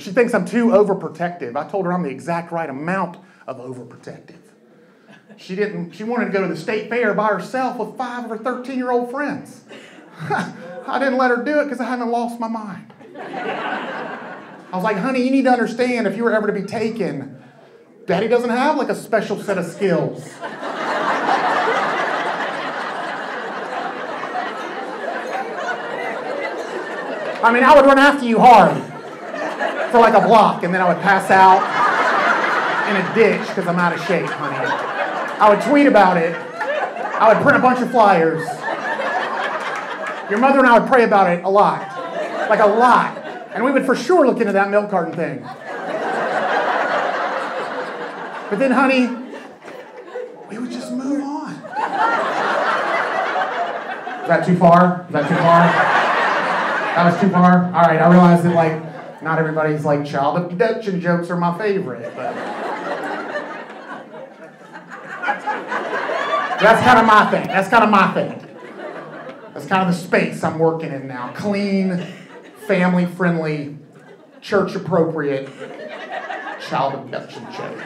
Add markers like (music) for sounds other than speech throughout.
But she thinks I'm too overprotective. I told her I'm the exact right amount of overprotective. She didn't, she wanted to go to the state fair by herself with five of her 13 year old friends. (laughs) I didn't let her do it because I hadn't lost my mind. I was like, honey, you need to understand if you were ever to be taken, daddy doesn't have like a special set of skills. I mean, I would run after you hard for like a block, and then I would pass out in a ditch because I'm out of shape, honey. I would tweet about it. I would print a bunch of flyers. Your mother and I would pray about it a lot. Like a lot. And we would for sure look into that milk carton thing. But then, honey, we would just move on. Is that too far? Is that too far? That was too far? All right, I realized that, like, not everybody's like child abduction jokes are my favorite, but. That's kind of my thing. That's kind of my thing. That's kind of the space I'm working in now. Clean, family friendly, church appropriate child abduction jokes.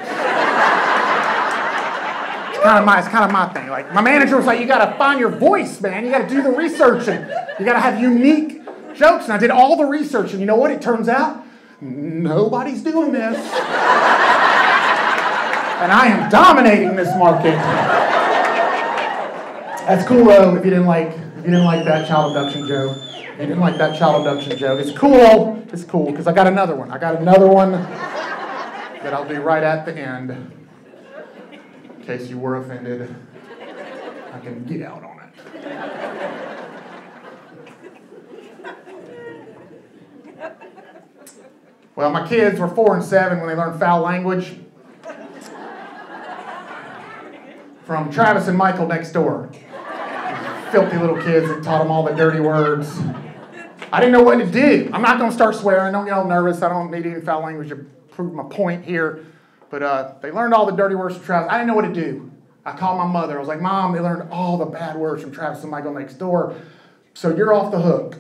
Kind of my it's kind of my thing. Like my manager was like, you gotta find your voice, man. You gotta do the research and you gotta have unique jokes. And I did all the research, and you know what? It turns out nobody's doing this. and I am dominating this market. That's cool though. If you didn't like, if you didn't like that child abduction joke, if you didn't like that child abduction joke, it's cool. It's cool because I got another one. I got another one that I'll do right at the end, in case you were offended. I can get out on it. Well, my kids were four and seven when they learned foul language from Travis and Michael next door. Filthy little kids that taught them all the dirty words. I didn't know what to do. I'm not going to start swearing. Don't get all nervous. I don't need any foul language to prove my point here. But uh, they learned all the dirty words from Travis. I didn't know what to do. I called my mother. I was like, Mom, they learned all the bad words from Travis and Michael next door. So you're off the hook.